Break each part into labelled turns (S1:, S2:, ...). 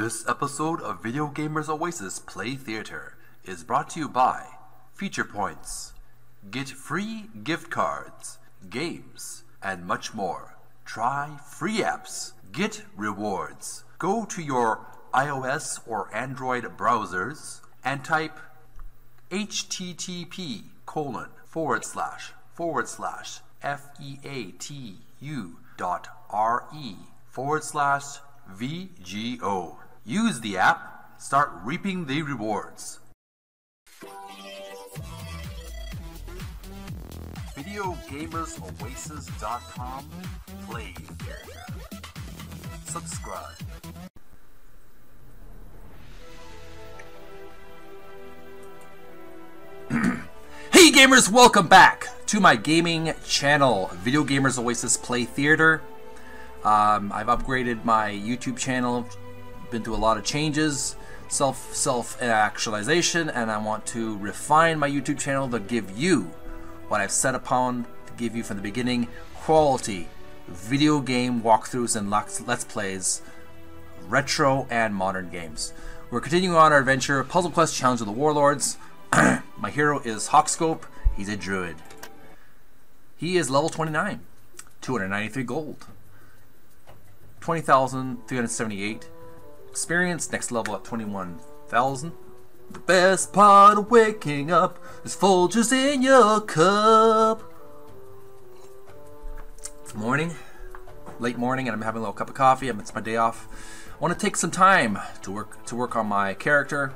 S1: This episode of Video Gamers Oasis Play Theater is brought to you by FeaturePoints. Get free gift cards, games, and much more. Try free apps. Get rewards. Go to your iOS or Android browsers and type http colon forward slash forward slash f-e-a-t-u dot r-e forward slash VGO. Use the app, start reaping the rewards. VideoGamersOasis.com Play Subscribe. hey gamers, welcome back to my gaming channel, Video Gamers Oasis Play Theater. Um, I've upgraded my YouTube channel, been through a lot of changes, self self actualization, and I want to refine my YouTube channel to give you what I've set upon to give you from the beginning: quality video game walkthroughs and let's plays, retro and modern games. We're continuing on our adventure, Puzzle Quest Challenge of the Warlords. my hero is Hawkscope. He's a druid. He is level 29, 293 gold. 20,378 experience. Next level at 21,000. The best part of waking up is Folgers in your cup. It's morning, late morning, and I'm having a little cup of coffee. I'm it's my day off. I want to take some time to work to work on my character.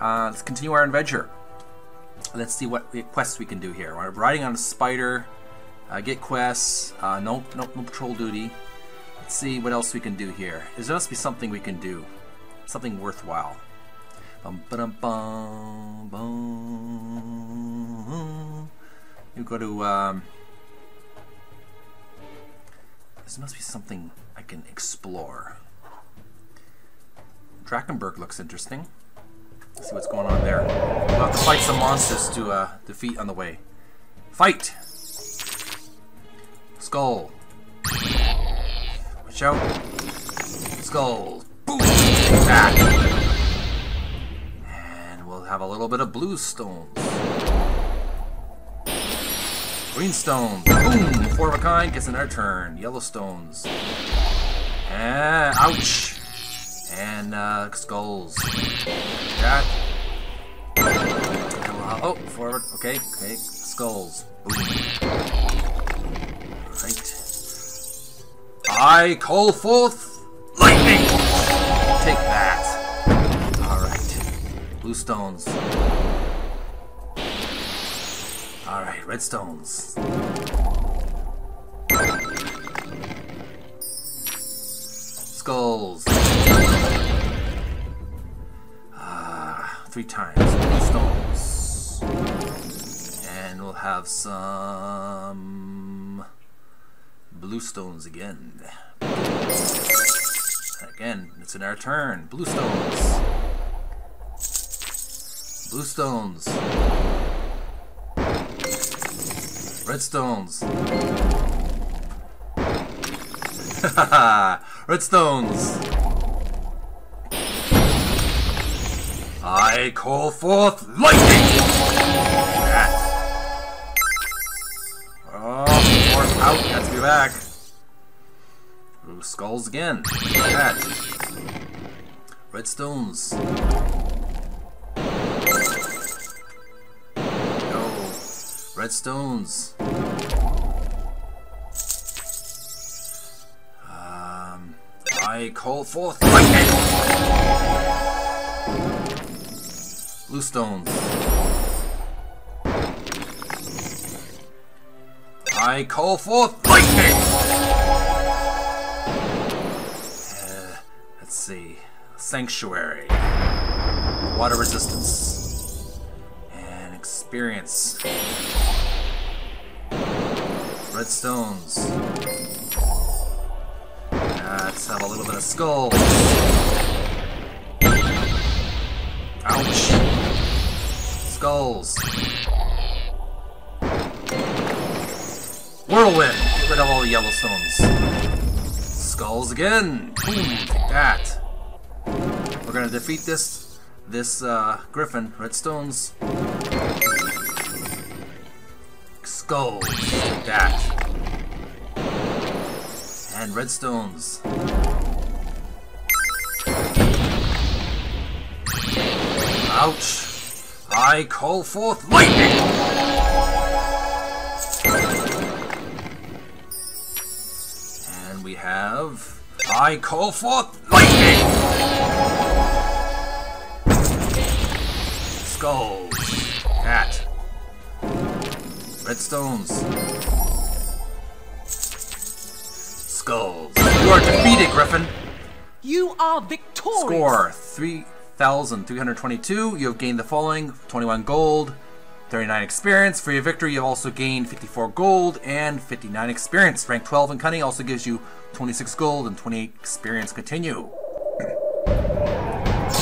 S1: Uh, let's continue our adventure. Let's see what quests we can do here. We're riding on a spider. Uh, get quests. Uh, no, no, no patrol duty. Let's see what else we can do here. There must be something we can do. Something worthwhile. Bum, ba bum, bum. You go to, um, There must be something I can explore. Drakenberg looks interesting. Let's see what's going on there. We'll have to fight some monsters to uh, defeat on the way. Fight! Skull. Watch out. Skull. Boom! Back. And we'll have a little bit of blue stones. Green stones. Boom! Four of a kind gets our turn. Yellow stones. Ah, ouch! And uh, skulls. That. Oh, forward. Okay, okay. Skulls. Boom. I call forth lightning! Take that. Alright. Blue stones. Alright, red stones. Skulls. Ah, three times. Blue stones. And we'll have some blue stones again. Again, it's in our turn. Blue stones. Blue stones. Redstones. Redstones. I call forth lightning! Be back. Ooh, skulls again. That. Redstones. Red stones. Um, I call forth. Blue stones. I call forth lightning. Uh, let's see. Sanctuary. Water resistance. And experience. Red stones. Let's have a little bit of skull. Ouch. Skulls. Whirlwind. Get rid of all the yellow stones. Skulls again. Boom. Take that. We're gonna defeat this this uh, griffin. Red stones. Skulls. Like that. And red stones. Ouch. I call forth lightning! Have... I call forth lightning! Skulls. Cat. Redstones. Skulls. You are defeated, Griffin!
S2: You are victorious.
S1: Score 3,322. You have gained the following 21 gold, 39 experience. For your victory, you also gained 54 gold and 59 experience. Rank 12 in Cunning also gives you 26 gold and 28 experience. Continue.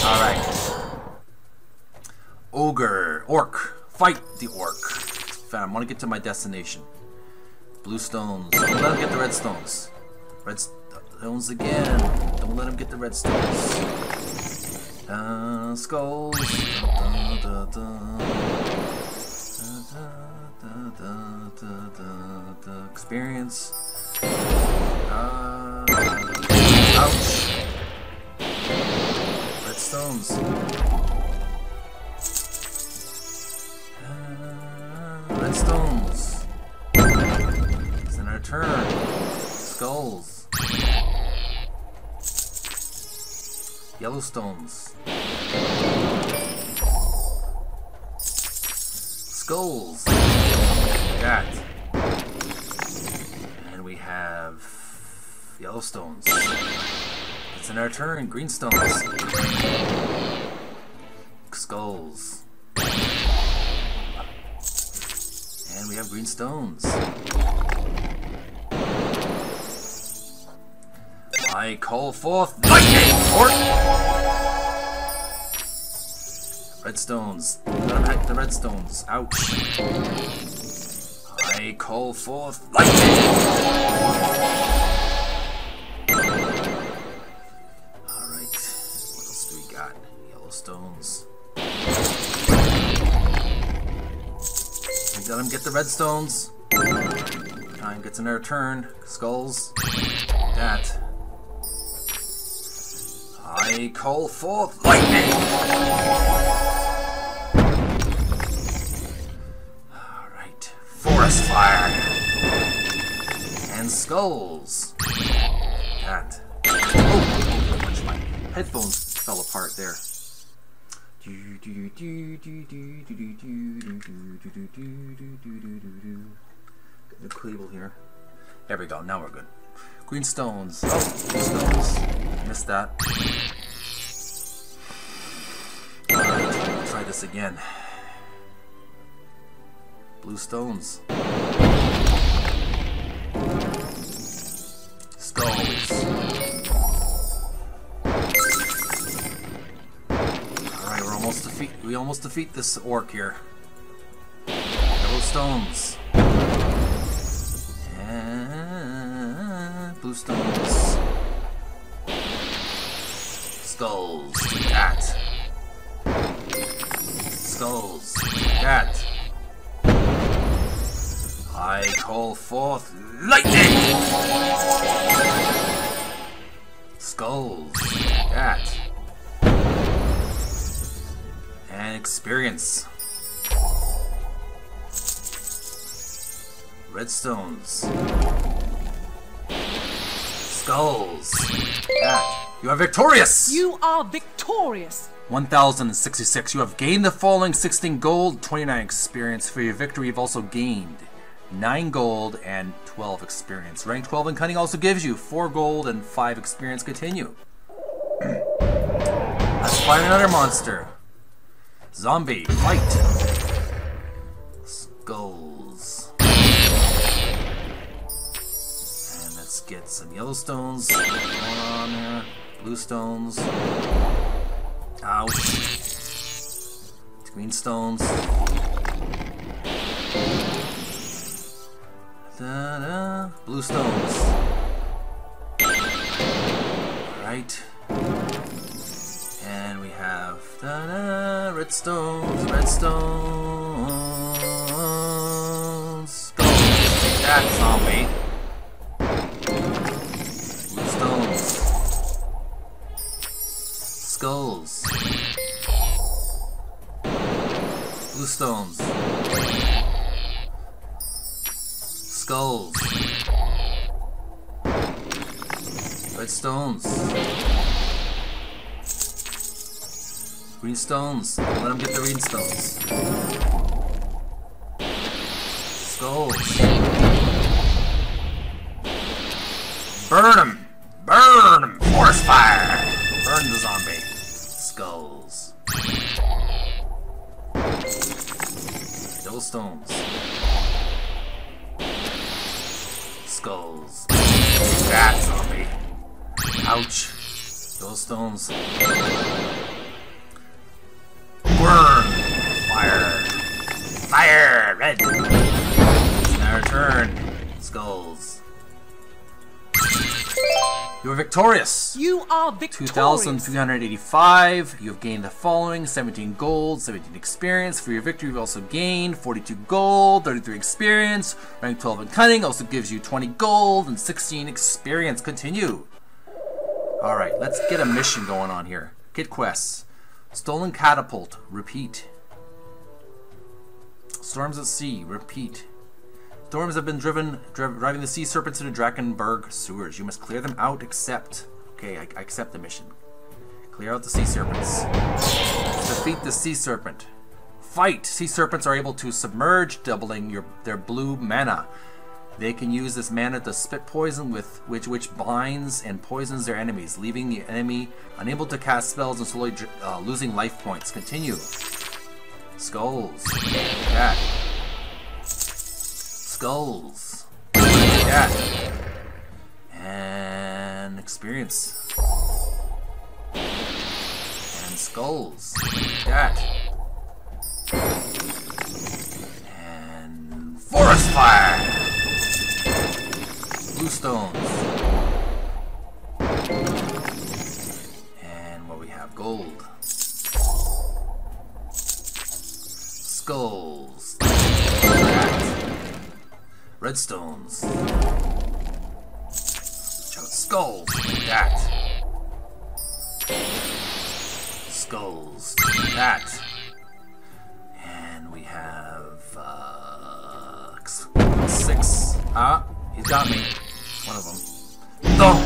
S1: Alright. Ogre. Orc. Fight the orc. Fam, I want to get to my destination. Blue stones. Don't let him get the red stones. Red stones again. Don't let him get the red stones. Uh, skulls. Da, da, da. Da, da, da, da. Experience. Uh, ouch. Red stones. Uh, red stones. It's in our turn. Skulls. Yellowstones. Skulls. That. And we have Yellowstones. It's in our turn. Greenstones. Skulls. And we have green stones. I call forth lightning! Or redstones. The redstones. Ouch. I call forth lightning! Alright. What else do we got? Yellow stones. Let him get the redstones. Time gets another turn. Skulls. That. I call forth lightning! Skulls! That. Oh! Much my headphones fell apart there. The cable here. There we go, now we're good. Green stones. Oh, blue stones. Missed that. Alright, try this again. Blue stones. We almost defeat this orc here. Yellow stones. And blue stones. Skulls. That. Skulls. That. I call forth lightning! Redstones. Skulls. That. You are victorious!
S2: You are victorious.
S1: 1066. You have gained the following 16 gold, 29 experience. For your victory, you've also gained 9 gold and 12 experience. Rank 12 in Cunning also gives you 4 gold and 5 experience. Continue. Let's find another monster. Zombie, fight! Skulls. Get some yellow stones going on there. Blue stones. Ah, Ouch. Green stones. Da -da. Blue stones. Alright. And we have redstones, redstones. red stones. zombie. Blue Skulls. Blue stones. Skulls. Red stones. Green stones. Let him get the green stones. Skulls. Burn him! Those stones. Skulls. That zombie. Ouch. Those stones. Burn! Fire! Fire! Red! It's our turn. Skulls. You are victorious!
S2: You are victorious.
S1: 2,385. You have gained the following 17 gold, 17 experience. For your victory, you've also gained 42 gold, 33 experience. Rank 12 in cunning also gives you 20 gold and 16 experience. Continue. Alright, let's get a mission going on here. Get quests. Stolen catapult. Repeat. Storms at sea. Repeat. Storms have been driven, dri- driving the sea serpents into Drakenberg sewers. You must clear them out, except. Okay, I, I accept the mission. Clear out the sea serpents. Defeat the sea serpent. Fight! Sea serpents are able to submerge, doubling your their blue mana. They can use this mana to spit poison with which which binds and poisons their enemies, leaving the enemy unable to cast spells and slowly uh, losing life points. Continue. Skulls. Cat. Skulls. Cat. And experience. And skulls. Cat. And forest fire. Blue stones. And what we have? Gold. Skulls. Redstones. Skulls. That. Skulls. That. And we have uh, six. Ah, he's got me. One of them. Oh!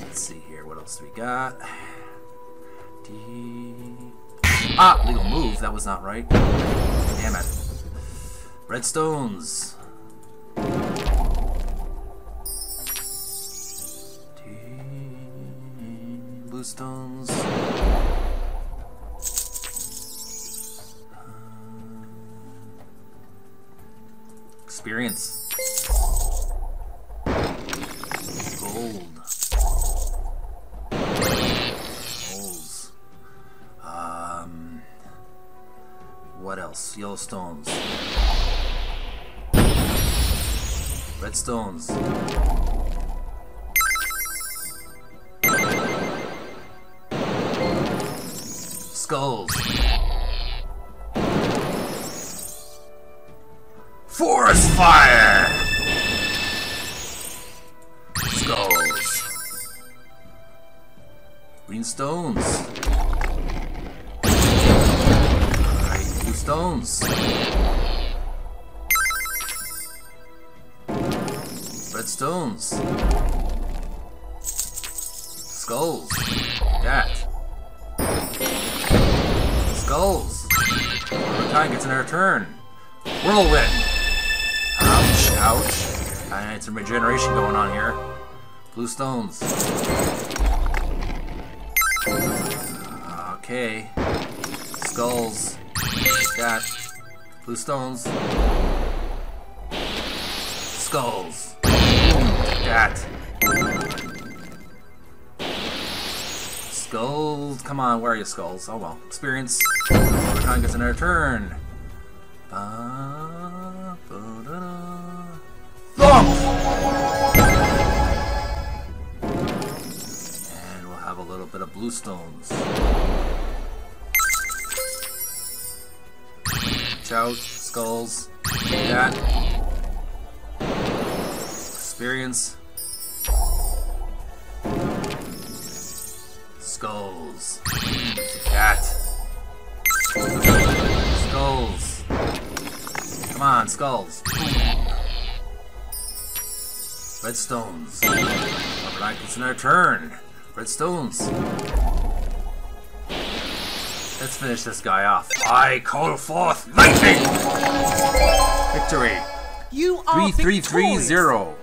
S1: Let's see here. What else do we got? D. Ah, legal move. That was not right. Damn it. Redstones. D. Blue stones. Experience. Yellow stones. Red stones. Turn. Whirlwind. Ouch, ouch. I had some regeneration going on here. Blue stones. Okay. Skulls. That. Blue stones. Skulls. That. Skulls. Come on, where are you, skulls? Oh well. Experience. Overtime gets another turn. Ba! And we'll have a little bit of blue stones. Out, skulls. That. Experience. Skulls. That. Skulls. Come on, skulls. Red stones. Rubber knight gets another turn. Red stones. Let's finish this guy off. I call forth lightning! Victory.
S2: You are
S1: Three three three
S2: victorious.
S1: zero.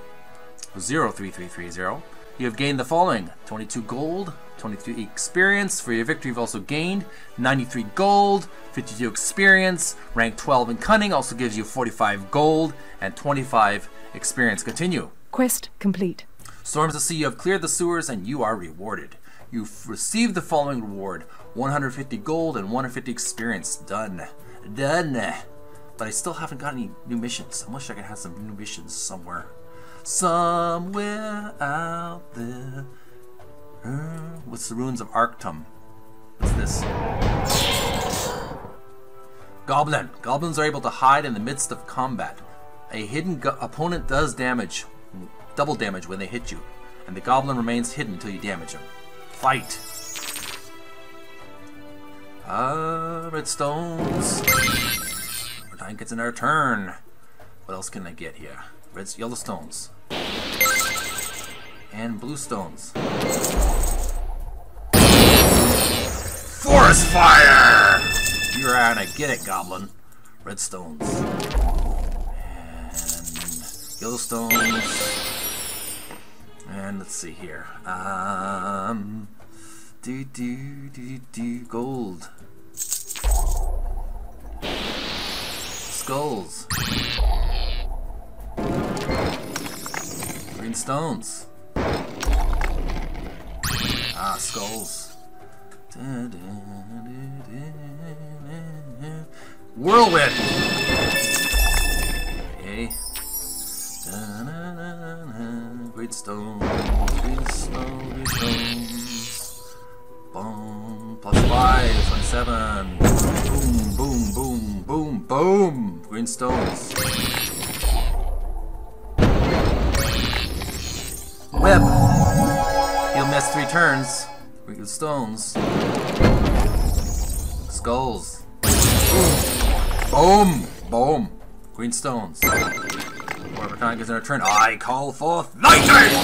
S1: Zero three three three zero. You have gained the following: 22 gold, 22 experience. For your victory, you've also gained 93 gold, 52 experience. Rank 12 in cunning also gives you 45 gold and 25 experience. Continue.
S2: Quest complete.
S1: Storms of sea, you have cleared the sewers and you are rewarded. You've received the following reward 150 gold and 150 experience. Done. Done. But I still haven't got any new missions. I wish I could have some new missions somewhere. Somewhere out there. Uh, what's the ruins of Arctum? What's this? Goblin. Goblins are able to hide in the midst of combat. A hidden opponent does damage, double damage when they hit you, and the goblin remains hidden until you damage him. Fight. Ah, red stones. Time gets another turn. What else can I get here? Red, yellow stones. And blue stones. Forest fire! You're gonna get it, goblin. Red stones. And yellow stones. And let's see here. Um, do do do do gold. Skulls. Green stones. Ah, skulls. Whirlwind. Okay. Great stone, green stone, green stones. Boom, plus five, 27. Boom, boom, boom, boom, boom. Green stones. Web. Three turns. Green stones. Skulls. Boom. Boom. Green stones. Whatever time gets in a turn, I call forth lightning!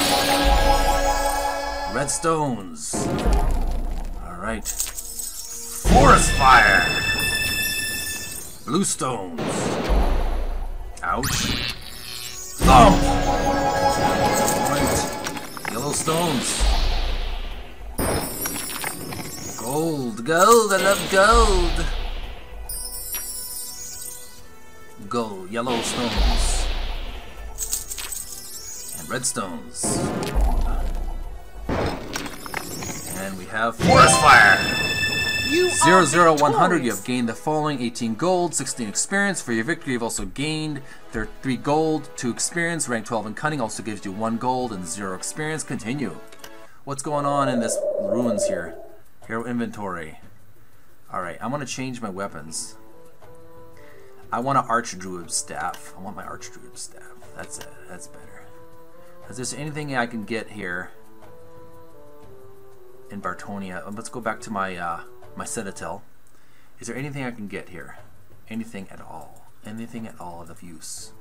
S1: Red stones. Alright. Forest fire! Blue stones. Ouch. Thump! Right. Yellow stones. Gold, gold, I love gold! Gold, yellow stones. And red stones. And we have forest fire!
S2: You
S1: Zero
S2: are
S1: zero one hundred. You have gained the following: 18 gold, 16 experience. For your victory, you've also gained there three gold, two experience. Rank 12 in cunning also gives you one gold and zero experience. Continue. What's going on in this ruins here? Hero inventory. All right, I want to change my weapons. I want an archdruid staff. I want my archdruid staff. That's it. That's better. Is there anything I can get here in Bartonia? Um, Let's go back to my uh, my Citadel. Is there anything I can get here? Anything at all? Anything at all of use?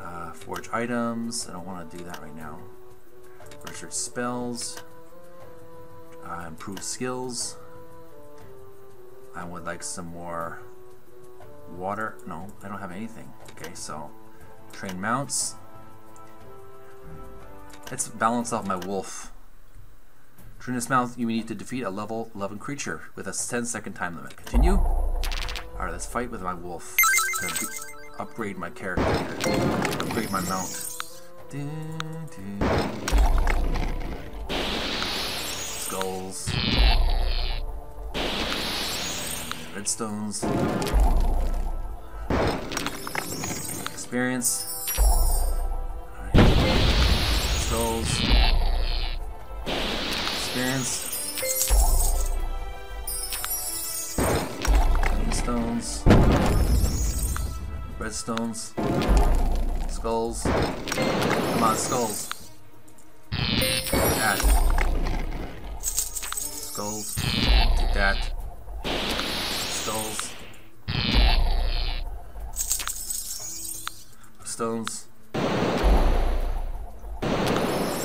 S1: Uh, forge items. I don't want to do that right now. Research spells. Uh, improve skills. I would like some more water. No, I don't have anything. Okay, so train mounts. Let's balance off my wolf. This mouth, you need to defeat a level 11 creature with a 10 second time limit. Continue. Alright, let's fight with my wolf. Upgrade my character. Upgrade my mount. Dun, dun. Skulls. Redstones. Experience. Skulls. experience. Stones. Red stones. Skulls. Come on, skulls. That. Skulls. Stones.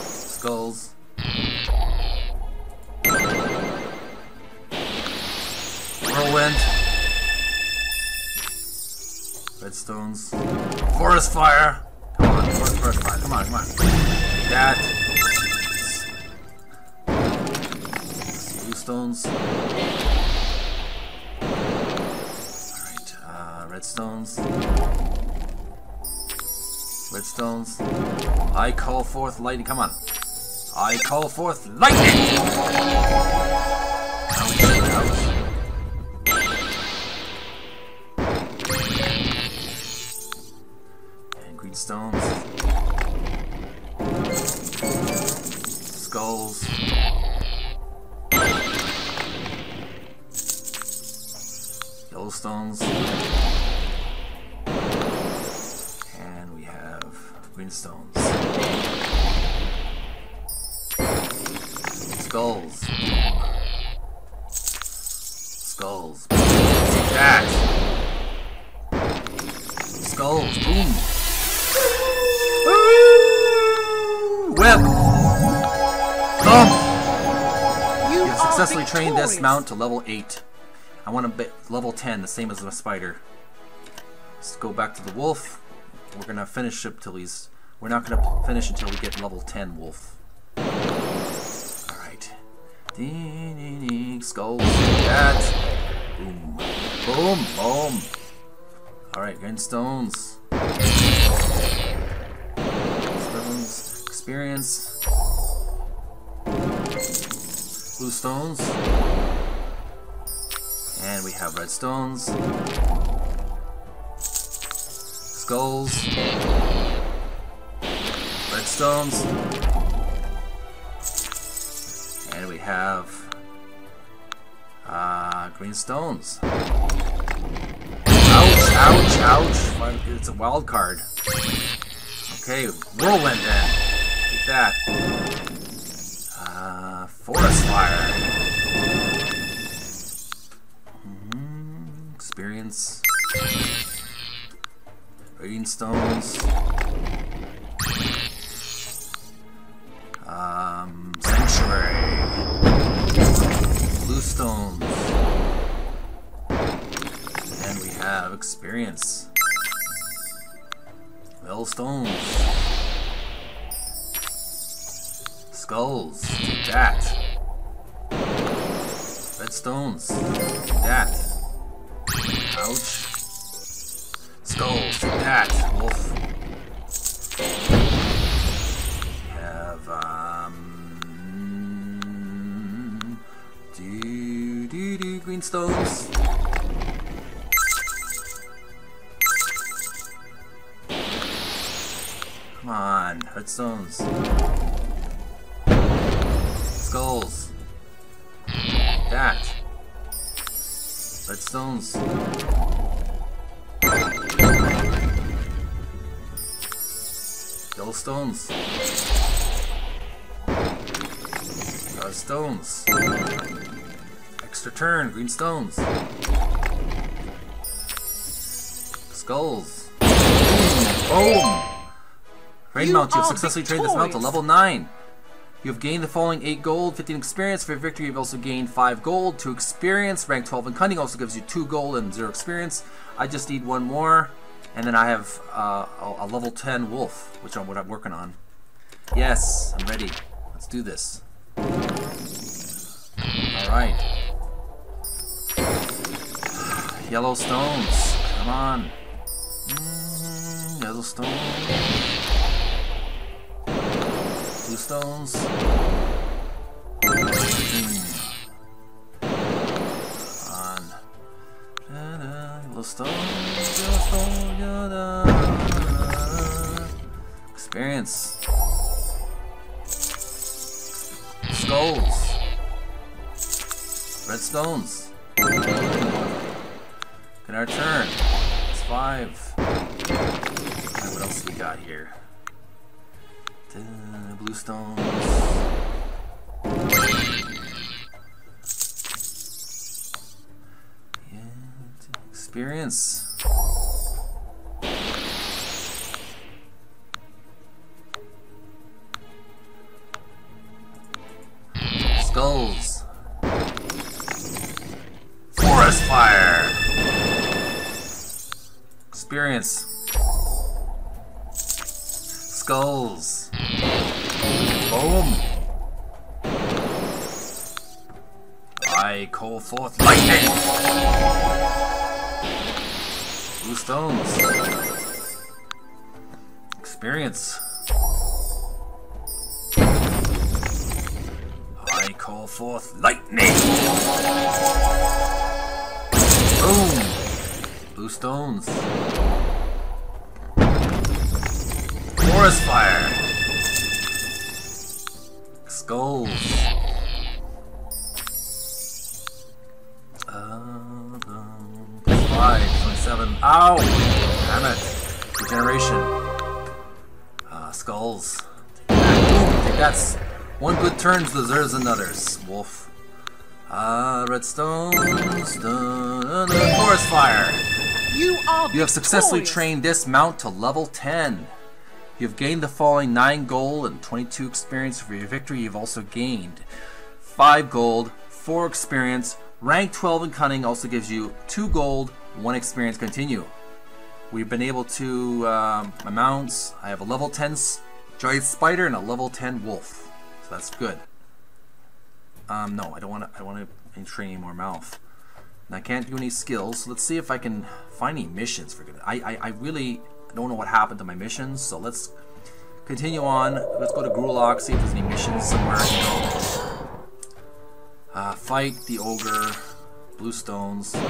S1: Skulls. Whirlwind. Redstones. Forest fire. Come on, forest, forest fire. Come on, come on. That. Stones. Alright, uh, redstones. Redstones. I call forth lightning. Come on. I call forth lightning! Skulls. Take that. Skulls. Boom. Whip. Thump.
S2: You
S1: have successfully trained this mount to level 8. I want to level 10, the same as the spider. Let's go back to the wolf. We're gonna finish up till he's. We're not gonna finish until we get level 10 wolf. Alright. Skulls. That. Boom. Boom. Boom. Alright, green stones. Stones. Experience. Blue stones. And we have red stones. Skulls. Red stones. And we have uh, green stones. Ouch, ouch, ouch. It's a wild card. Okay, whirlwind then. Take that. Uh, forest fire. Mhm, Experience. Green stones. Experience. Well stones. Skulls. Take that. Red stones. Take that. Ouch. Red stones. Stones. Red stones. Extra turn, green stones. Skulls. Boom! Rain
S2: You
S1: have successfully trained this mount to level 9. You have gained the following 8 gold, 15 experience. For victory, you've also gained 5 gold, 2 experience. Rank 12 in Cunning also gives you 2 gold and 0 experience. I just need one more. And then I have uh, a, level 10 wolf, which I'm what I'm working on. Yes, I'm ready. Let's do this. Alright. Yellow stones. Come on. Mm, yellow stones. Stones. Experience. Skulls. Red stones. Can our turn. It's five. Alright, what else we got here? Uh, blue stones. Yeah, experience. Forth lightning. Blue stones. Experience. I call forth lightning. Boom. Blue stones. Forest fire. Ow! Damn it. Regeneration. Uh, skulls. Boom. I think that's one good turn deserves another's. Wolf. Ah, redstones. Dun, dun, forest fire.
S2: You are
S1: You have successfully
S2: victorious.
S1: trained this mount to level 10. You have gained the following 9 gold and 22 experience for your victory. You've also gained 5 gold, 4 experience. Rank 12 in cunning also gives you 2 gold, 1 experience. Continue. We've been able to, um, I have a level 10 giant spider and a level 10 wolf. So that's good. Um, no, I don't want to, I want to train any more mouth. And I can't do any skills. So let's see if I can find any missions for good. I, I, I really don't know what happened to my missions, so let's continue on. Let's go to Gulak, see if there's any missions somewhere. Uh, fight the ogre, blue stones. Boom.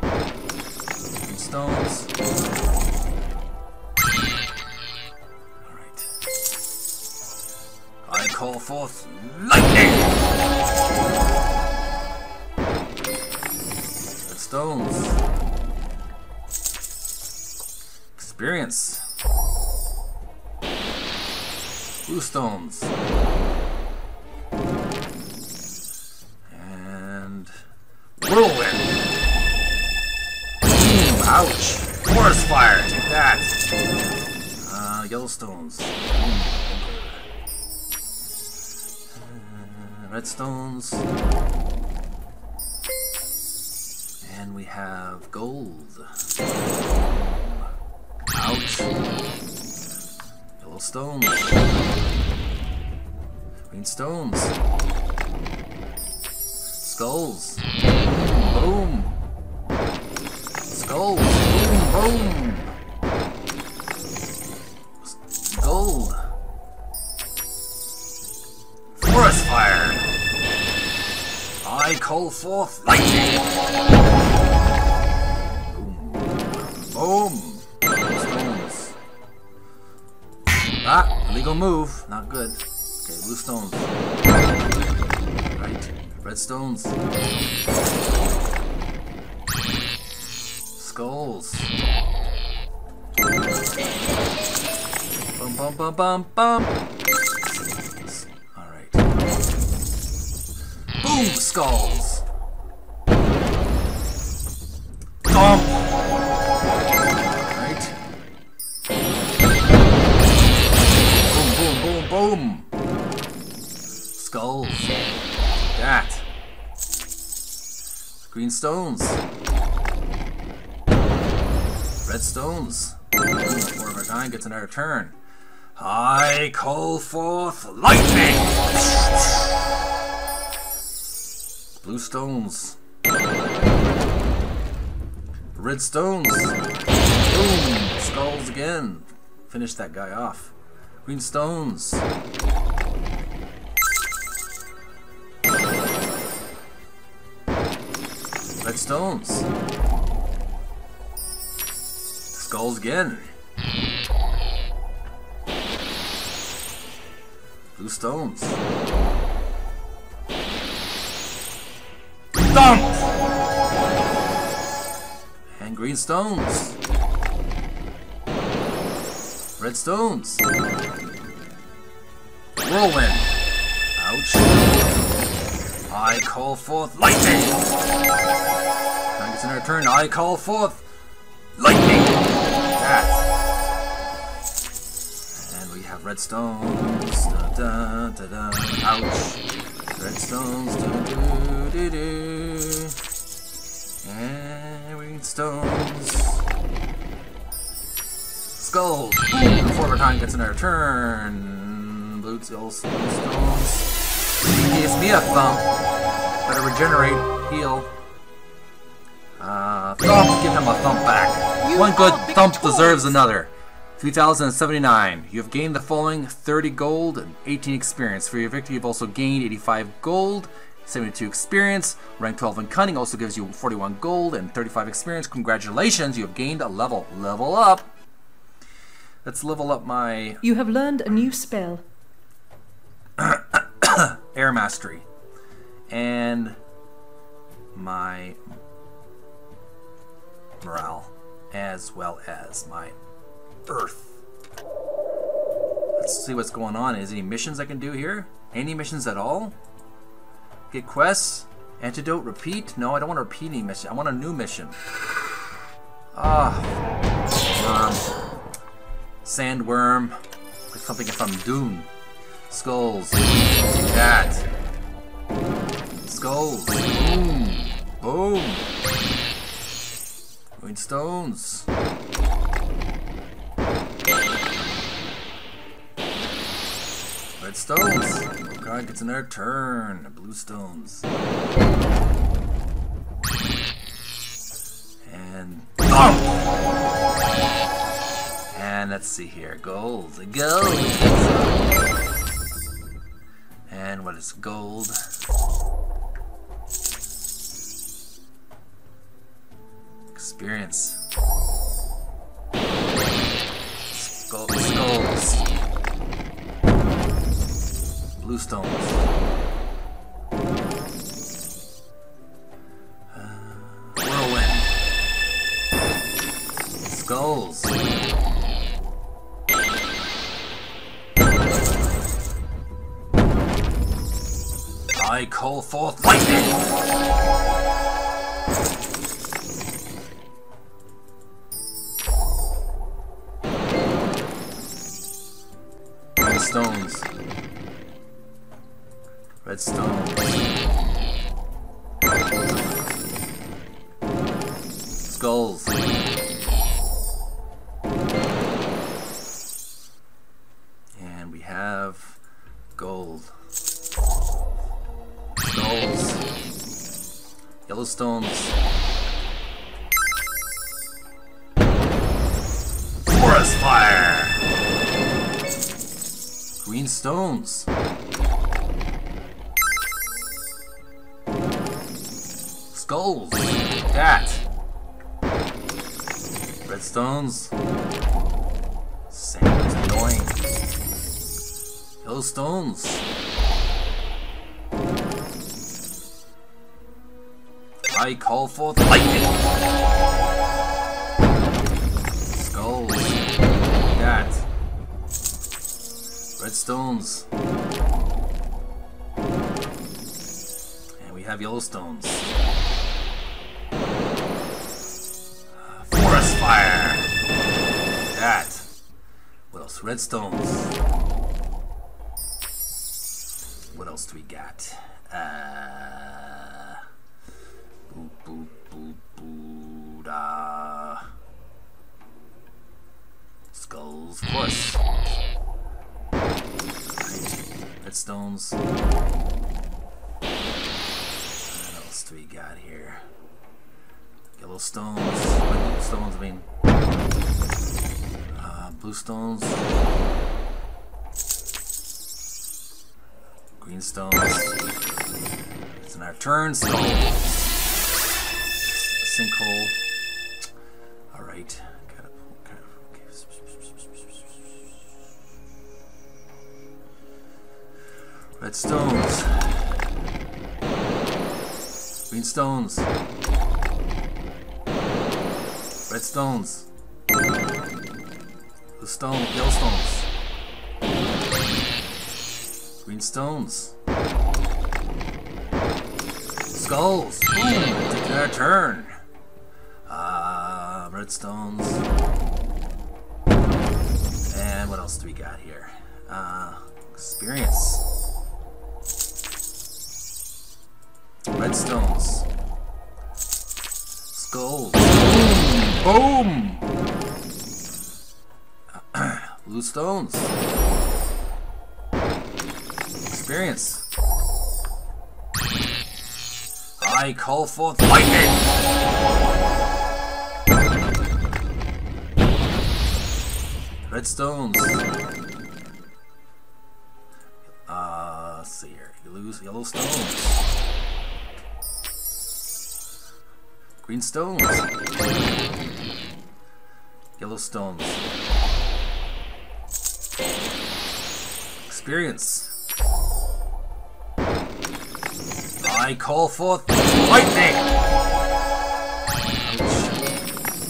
S1: Blue stones. Alright. I call forth lightning! Stones. Experience. Blue stones. And whirlwind. Forest fire, take that. Uh, yellow stones. Uh, red stones. And we have gold. Ouch. Yellow stones. Green stones. Skulls. Boom. Skulls. Boom, boom. Gold. Forest fire. I call forth lightning. Boom. Stones. Ah, illegal move. Not good. Okay, blue stones. Right. Red stones. Skulls. Bum bum bum bum bum. Alright. Boom! Skulls! Thump! Alright. Boom, boom, boom, boom! Skulls. That. Green stones. Red stones. Four of our nine gets another turn. I call forth lightning! Blue stones. Red stones. Boom! Skulls again. Finish that guy off. Green stones. Red stones. Skulls again. Blue stones. Dumped! And green stones. Red stones. Whirlwind. Ouch. I call forth lightning! Time gets in our turn. I call forth And we red stones. Da, da, da, da. Ouch. Red stones. Do, do, do, do. And green stones. Skulls. Boom! Before time gets our turn. Blue. Blue stones. He gives me a thump. Better regenerate. Heal. Uh, thump. Give him a thump back. One good thump deserves another. 3079. You have gained the following 30 gold and 18 experience. For your victory, you've also gained 85 gold, 72 experience. Rank 12 in Cunning also gives you 41 gold and 35 experience. Congratulations, you have gained a level. Level up. Let's level up my
S3: You have learned a new spell.
S1: air mastery and my morale as well as my earth. Let's see what's going on. Is any missions I can do here? Any missions at all? Get quests? Antidote? Repeat? No, I don't want to repeat any mission. I want a new mission. Ah, worm. Sandworm. Like something from Doom. Skulls. That. Skulls. Boom. Boom. Green stones. Red stones. Oh god, gets another turn. Blue stones. And thump! And let's see here. Gold. Gold. And what is gold? Experience. Blue stones. Skulls. I call forth Skulls. That. Red stones. Sand is annoying. Yellow stones. I call forth lightning. Skulls. That. Red stones. And we have yellow else? Red stones. What else do we got? Uh, boop, boop, boop, boop, da. Skulls, of course. Red stones. What else do we got here? Yellow stones. Stones, I mean. Blue stones. Green stones. It's in our turn. Skull. Sinkhole. Alright. Gotta, gotta, okay. Red stones. Green stones. Red stones. Stone, yellow stones. Green stones. Skulls. Boom. Taking our turn. Uh, red stones. And what else do we got here? Uh, experience. Red stones. Skulls. Boom! Blue stones. Experience. I call forth lightning! Red stones. Uh, let's see here. You lose yellow stones. Green stones. Yellow stones. Experience. I call forth lightning!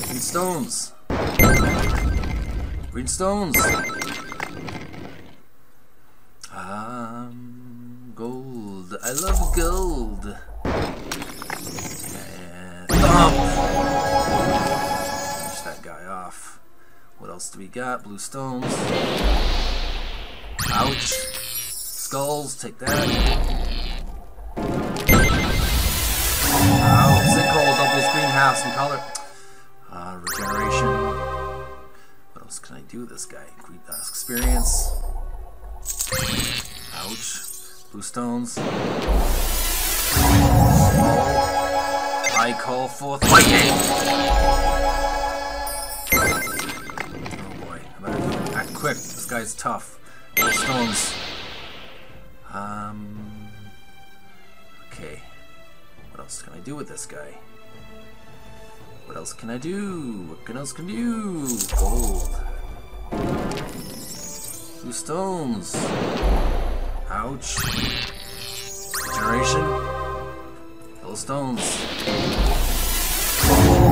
S1: Green stones. Green stones. Um, gold. I love gold. And thump. Finish that guy off. What else do we got? Blue stones. Ouch. Skulls. Take that. Ow, sinkhole doubles green halves in color. Uh, regeneration. What else can I do this guy? Uh, experience. Ouch. Blue stones. I call forth lightning! Oh boy, I better act quick. This guy's tough. Stones. Um. Okay. What else can I do with this guy? What else can I do? What else can I do? Gold. Blue stones. Ouch. Generation. Yellow stones.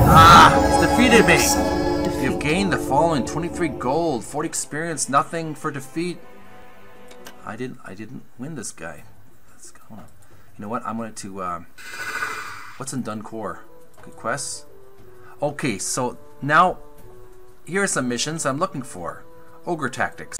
S1: Ah! It's defeated me! You've gained the following 23 gold, 40 experience, nothing for defeat. I didn't I didn't win this guy. Let's go. You know what? I'm going to um, What's in Duncore? Good quests? Okay, so now here are some missions I'm looking for. Ogre Tactics.